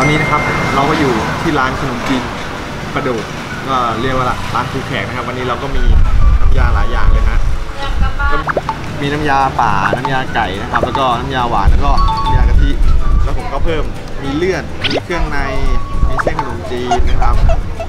ตอนนี้นะครับเราก็อยู่ที่ร้านขนมจีนประดูกก็เรียกว่าร้านครูแขกนะครับ วันนี้เราก็มีน้ำยาหลายอย่างเลยนะก็มีน้ำยาป่าน้ำยาไก่นะครับ แล้วก็น้ำยาหวานแล้วก็น้ำยากะทิแล้วผมก็เพิ่มมีเลือดมีเครื่องในมีเส้นขนมจีนนะครับ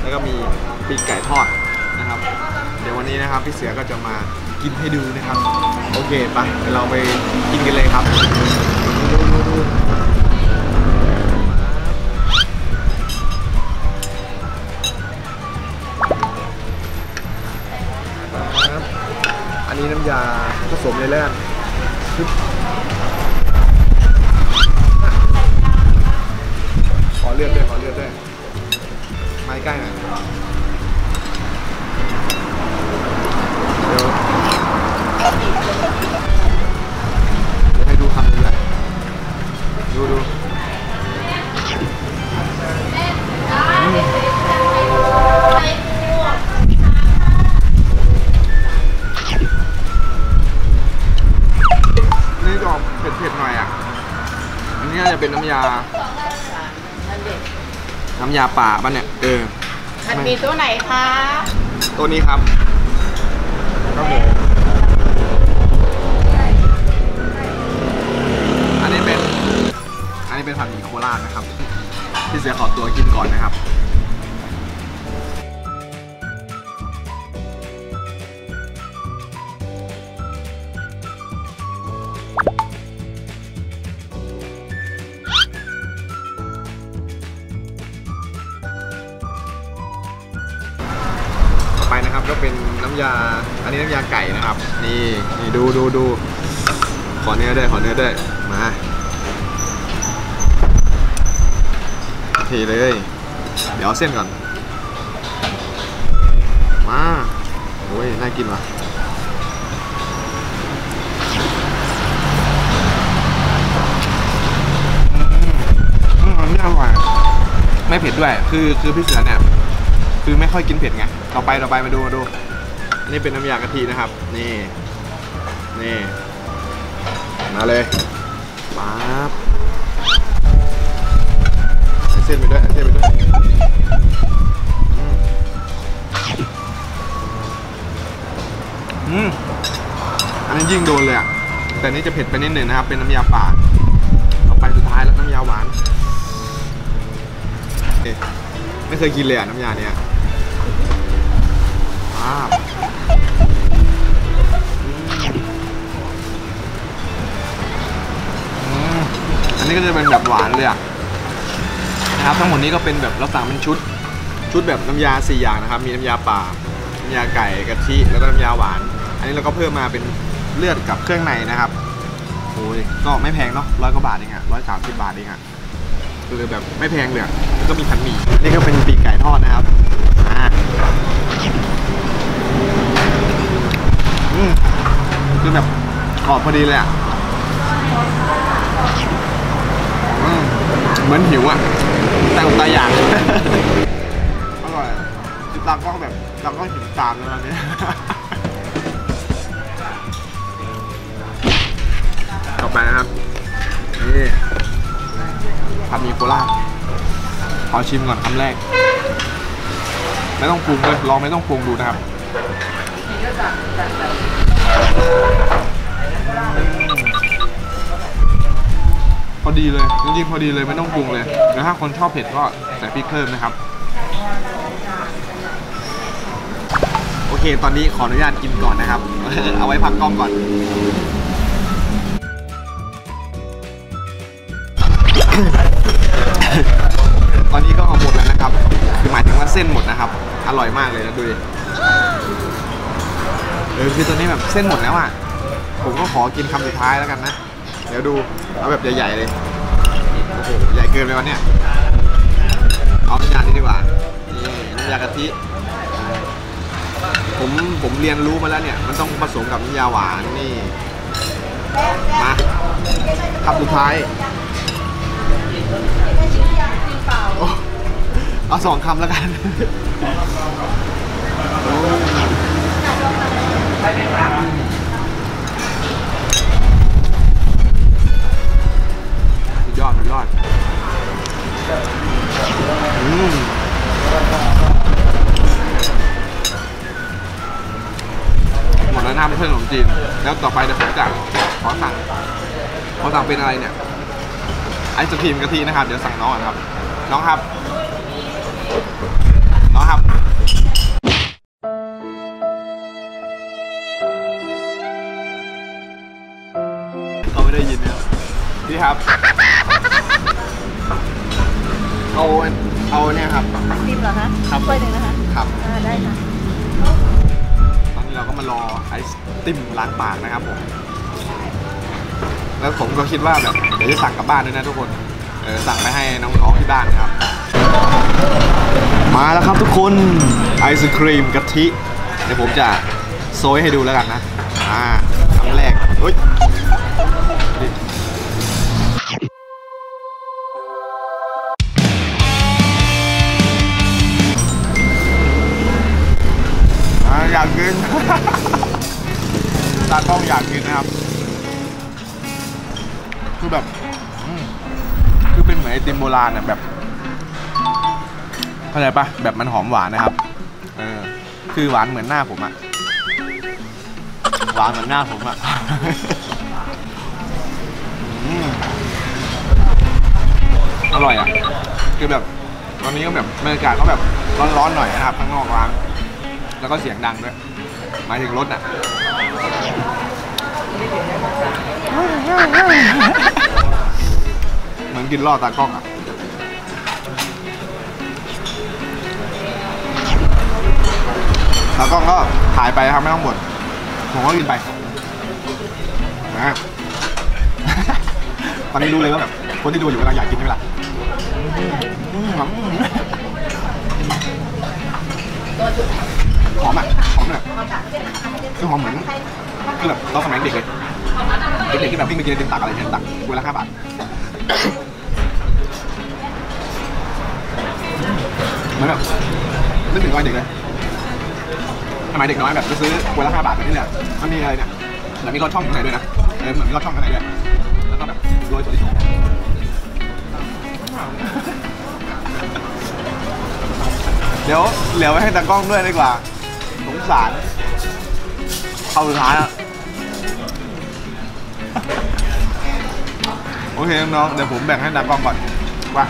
แล้วก็มีปีกไก่ทอดนะครับ เดี๋ยววันนี้นะครับพี่เสือก็จะมากินให้ดูนะครับ โอเคไปเดี๋ยวเราไปกินกันเลยครับดูดูดู นี้น้ำยาผสมในแล้วกันปึ๊บขอเลือดด้วยขอเลือดด้วยไม้ใกล้หน่อยเดี๋ยว จะเป็นน้ำยา น้ำยาป่าบ้านเนี่ย เออ มันมีตัวไหนคะ ตัวนี้ครับครับผมอันนี้เป็น อันนี้เป็นผัดหมี่โคราชนะครับ พี่เสือขอตัวกินก่อนนะครับ นนี้น้ำยาไก่นะครับ นี่นี่ดูดูดูขอเนื้อด้วยขอเนื้อด้วยมาเทเลย เดี๋ยวเอาเส้นก่อน มาโอ้ยน่ากินว่ะอืมอืมไม่อร่อยไม่เผ็ดด้วย คือคือพี่เสือเนี่ย คือไม่ค่อยกินเผ็ดไง ต่อไปต่อไปมาดูมาดูอั นนี้เป็นน้ำยากะทินะครับ นี่ นี่ มาเลยป๊าบเส้นไปด้วยเส้นไปด้วยอืมอันนี้ยิ่งโดนเลยอะ แต่นี่จะเผ็ดไปนิดหนึ่งนะครับ เป็นน้ำยาป่าต่อไปสุดท้ายแล้วน้ำยาหวานนี่ไม่เคยกินเลยอะน้ำยาเนี้ยอ่าอื เป็นแบบหวานเลยอะนะครับทั้งหมดนี้ก็เป็นแบบเราสั่งเป็นชุดชุดแบบน้ำยาสี่อย่างนะครับ มีน้ำยาป่าน้ำยาไก่กะทิแล้วก็น้ำยาหวาน อันนี้เราก็เพิ่มมาเป็นเลือดกับเครื่องในนะครับโอ้ยก็ไม่แพงเนาะร้อยกว่าบาทเองอะร้อยสามสิบบาทเองอะคือแบบไม่แพงเลยแล้วก็มีผัดหมี่นี่ก็เป็นปีกไก่ทอดนะครับอ่าอืมคือแบบกรอบพอดีเลยอะ เหมือนหิวอะแต่ผมตาอยากอร่อยติดตามกล้องแบบตากล้องหิวตามแล้วตอนนี้ต่อไปนะครับนี่ผัดหมี่โคราชขอชิมก่อนคำแรก ไม่ต้องปรุงเลยลองไม่ต้องปรุงดูนะครับ พอดีเลยจริงๆพอดีเลยไม่ต้องปรุงเลยแล้วถ้าคนชอบเผ็ดก็ใส่พริกเพิ่มนะครับ โอเค ตอนนี้ขออนุญาตกินก่อนนะครับ เอาไว้พักกล้องก่อน ตอนนี้ก็เอาหมดแล้วนะครับ คือหมายถึงว่าเส้นหมดนะครับ อร่อยมากเลยนะดูดิเออคือตอนนี้แบบเส้นหมดแล้วอะ ผมก็ขอกินคำสุดท้ายแล้วกันนะ ดี๋ยวดู เอาแบบใหญ่ๆเลย โอ้โห ใหญ่เกินไปวันเนี้ยเอาน้ำยานี้ดีกว่า นี่น้ำยากะทิเรียนรู้มาแล้วเนี่ย มันต้องผสมกับน้ำยาหวานนี่ มาคำสุดท้ายเอาสองคำแล้วกัน สุดยอดสุดยอดอืมหมดแล้วนะเป็นเพื่อนขนมจีน แล้วต่อไปเดี๋ยวผมจะขอสั่งขอสั่งเป็นอะไรเนี่ย ไอศครีมกะทินะครับ เดี๋ยวสั่งน้องก่อนครับ น้องครับ น้องครับเขาไม่ได้ยินนะครับพี่ครับ เอาเอาเนี่ยครับติมเหรอคะครับถ้วยหนึ่งนะคะครับอ่าได้ค่ะ ตอนนี้เราก็มารอไอศติมล้างปากนะครับผม แล้วผมก็คิดว่าแบบเดี๋ยวจะสั่งกลับบ้านด้วยนะทุกคน เออสั่งไปให้น้องๆที่บ้านนะครับ มาแล้วครับทุกคนไอศครีมกะทิ เดี๋ยวผมจะโซยให้ดูแล้วกันนะ อ่าครั้งแรกเฮ้ยาอยากกิน ตากล้องอยากกินนะครับ คือแบบคือเป็นเหมือนไอติมโบราณอะแบบเข้าใจปะแบบมันหอมหวานนะครับ เออ คือหวานเหมือนหน้าผมอะหวานเหมือนหน้าผมอะอืมอร่อยอะ คือแบบตอนนี้ก็แบบบรรยากาศก็แบบร้อนๆหน่อยนะครับข้างนอกร้าน แล้วก็เสียงดังด้วยหมายถึงรถอะเหมือนกินล่อตากล้องอะตากล้องก็ถ่ายไปครับไม่ต้องบ่นผมก็กินไปนะตอนนี้รู้เลยว่าแบบคนที่ดูอยู่เวลาอยากกินใช่ไหมล่ะอืมอืม หอมอะหอมแบบคือหอมเหมือนคือแบบเราสมัยเด็กเลยเด็กๆที่แบบวิ่งไปกินไอติมตักอะไรเนี่ยตักเวลาห้าบาทเหมือนแบบนึกถึงวัยเด็กเลยสมัยเด็กน้อยแบบจะซื้อเวลาห้าบาทแบบนี้แหละมันมีอะไรเนี่ยเหมือนมีรถช่องข้างในด้วยนะเออเหมือนมีรถช่องข้างในด้วยแล้วก็แบบโรยถั่วลิสงเดี๋ยวเหลือไว้ให้ตากล้องด้วยดีกว่า งสารเอาสุดท้ายอะโอเคน้องๆเดี๋ยวผมแบ่งให้ตากล้องก่อนว่า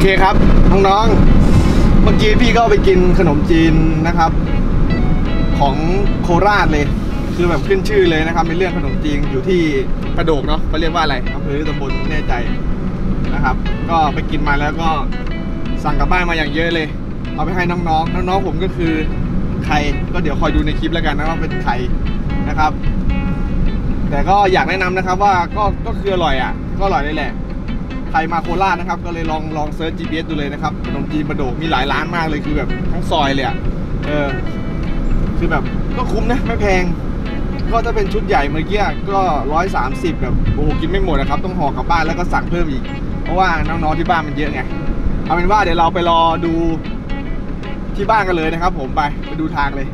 เคครับน้องๆเมื่อกี้พี่ก็ไปกินขนมจีนนะครับ ของโคราชเลย คือแบบขึ้นชื่อเลยนะครับในเรื่องขนมจีนอยู่ที่ประโดกเนาะเขาเรียกว่าอะไรอำเภอตำบลแน่ใจนะครับ ก็ไปกินมาแล้วก็สั่งกลับบ้านมาอย่างเยอะเลย เอาไปให้น้องๆน้องๆผมก็คือใครก็เดี๋ยวคอยดูในคลิปแล้วกันนะว่าเป็นใครนะครับ แต่ก็อยากแนะนำนะครับว่าก็ก็คืออร่อยอะ ก็อร่อยเลยแหละ ใครมาโคราชนะครับ ก็เลยลองลองเซิร์ช GPS ดูเลยนะครับขนมจีนประโดกมีหลายร้านมากเลยคือแบบทั้งซอยเลยอะเออคือแบบก็คุ้มนะไม่แพง ก็ถ้าเป็นชุดใหญ่เมื่อกี้ก็ร้อยสามสิบแบบโอ้โหกินไม่หมดนะครับ ต้องห่อกลับบ้านแล้วก็สั่งเพิ่มอีก เพราะว่าน้องๆที่บ้านมันเยอะไงเอาเป็นว่าเดี๋ยวเราไปรอดูที่บ้านกันเลยนะครับ ผมไปไปดูทางเลย